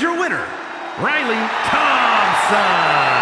your winner, Riley Thompson.